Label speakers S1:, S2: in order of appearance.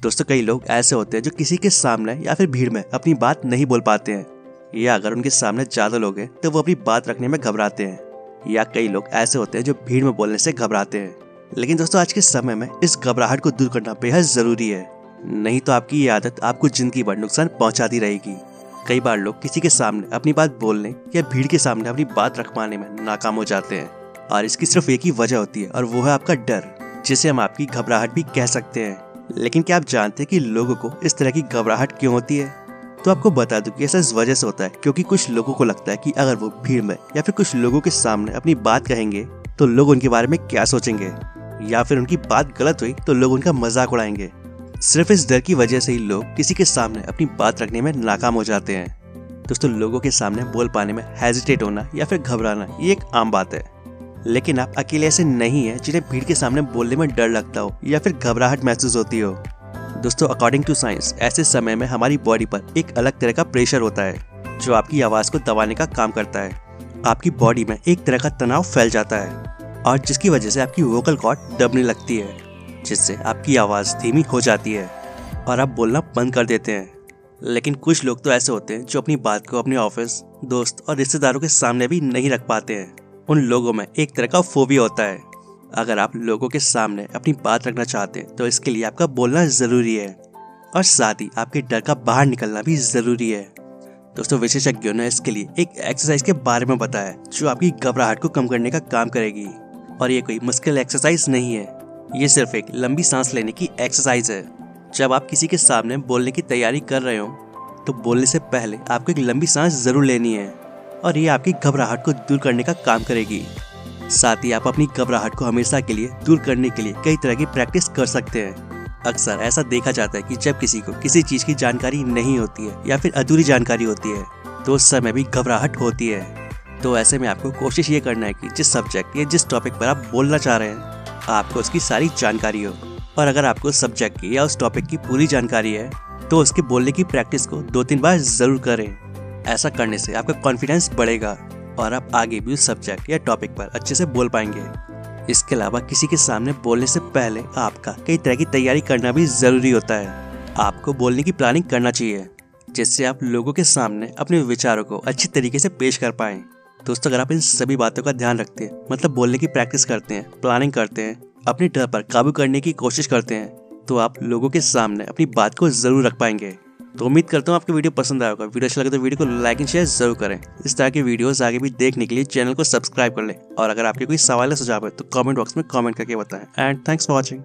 S1: दोस्तों, कई लोग ऐसे होते हैं जो किसी के सामने या फिर भीड़ में अपनी बात नहीं बोल पाते हैं। या अगर उनके सामने ज़्यादा लोग हैं तो वो अपनी बात रखने में घबराते हैं। या कई लोग ऐसे होते हैं जो भीड़ में बोलने से घबराते हैं। लेकिन दोस्तों, आज के समय में इस घबराहट को दूर करना बेहद ज़रूरी है। नहीं तो आपकी ये आदत आपको ज़िंदगी भर नुकसान पहुंचाती रहेगी। कई बार लोग किसी के सामने अपनी बात बोलने या भीड़ के सामने अपनी बात रख पाने में नाकाम हो जाते हैं। और इसकी सिर्फ़ एक ही वजह होती है, और वो है आपका डर, जिसे हम आपकी घबराहट भी कह सकते हैं। लेकिन क्या आप जानते हैं कि लोगों को इस तरह की घबराहट क्यों होती है? तो आपको बता दूँ कि ऐसा इस वजह से होता है क्योंकि कुछ लोगों को लगता है कि अगर वो भीड़ में या फिर कुछ लोगों के सामने अपनी बात कहेंगे तो लोग उनके बारे में क्या सोचेंगे? या फिर उनकी बात गलत हुई तो लोग उनका मज़ाक उड़ाएँगे। सिर्फ़ इस डर की वजह से ही लोग किसी के सामने अपनी बात रखने में नाकाम हो जाते हैं। दोस्तों, लोगों के सामने बोल पाने में हेजिटेट होना या फिर घबराना, ये एक आम बात है। लेकिन आप अकेले ऐसे नहीं है जिन्हें भीड़ के सामने बोलने में डर लगता हो या फिर घबराहट महसूस होती हो। दोस्तों अकॉर्डिंग टू साइंस ऐसे समय में हमारी बॉडी पर एक अलग तरह का प्रेशर होता है, जो आपकी आवाज़ को दबाने का काम करता है। आपकी बॉडी में एक तरह का तनाव फैल जाता है, और जिसकी वजह से आपकी वोकल कॉर्ड दबने लगती है, जिससे आपकी आवाज़ धीमी हो जाती है, और आप बोलना बंद कर देते हैं। लेकिन कुछ लोग तो ऐसे होते हैं जो अपनी बात को अपने ऑफ़िस दोस्त और रिश्तेदारों के सामने भी नहीं रख पाते हैं। उन लोगों में एक तरह का फोबिया होता है। अगर आप लोगों के सामने अपनी बात रखना चाहते हैं तो इसके लिए आपका बोलना ज़रूरी है। और साथ ही आपके डर का बाहर निकलना भी ज़रूरी है। दोस्तों, विशेषज्ञों ने इसके लिए एक एक्सरसाइज के बारे में बताया, जो आपकी घबराहट को कम करने का काम करेगी। और ये कोई मुश्किल एक्सरसाइज नहीं है। ये सिर्फ़ एक लंबी सांस लेने की एक्सरसाइज है। जब आप किसी के सामने बोलने की तैयारी कर रहे हो तो बोलने से पहले आपको एक लंबी सांस ज़रूर लेनी है। और ये आपकी घबराहट को दूर करने का काम करेगी। साथ ही आप अपनी घबराहट को हमेशा के लिए दूर करने के लिए कई तरह की प्रैक्टिस कर सकते हैं। अक्सर ऐसा देखा जाता है कि जब किसी को किसी चीज़ की जानकारी नहीं होती है या फिर अधूरी जानकारी होती है तो उस समय भी घबराहट होती है। तो ऐसे में आपको कोशिश ये करना है कि जिस सब्जेक्ट या जिस टॉपिक पर आप बोलना चाह रहे हैं, आपको उसकी सारी जानकारी हो। और अगर आपको उस सब्जेक्ट की या उस टॉपिक की पूरी जानकारी है तो उसके बोलने की प्रैक्टिस को दो तीन बार ज़रूर करें। ऐसा करने से आपका कॉन्फिडेंस बढ़ेगा और आप आगे भी उस सब्जेक्ट या टॉपिक पर अच्छे से बोल पाएँगे। इसके अलावा किसी के सामने बोलने से पहले आपका कई तरह की तैयारी करना भी ज़रूरी होता है। आपको बोलने की प्लानिंग करना चाहिए, जिससे आप लोगों के सामने अपने विचारों को अच्छी तरीके से पेश कर पाए। दोस्तों, अगर आप इन सभी बातों का ध्यान रखते हैं मतलब बोलने की प्रैक्टिस करते हैं प्लानिंग करते हैं, अपने डर पर काबू करने की कोशिश करते हैं तो आप लोगों के सामने अपनी बात को ज़रूर रख पाएँगे। तो उम्मीद करता हूँ आपको वीडियो पसंद आएगा वीडियो अच्छा लगे तो वीडियो को लाइक एंड शेयर ज़रूर करें। इस तरह की वीडियोस आगे भी देखने के लिए चैनल को सब्सक्राइब कर लें। और अगर आपके कोई सवाल या सुझाव है तो कमेंट बॉक्स में कमेंट करके बताएँ। And thanks for watching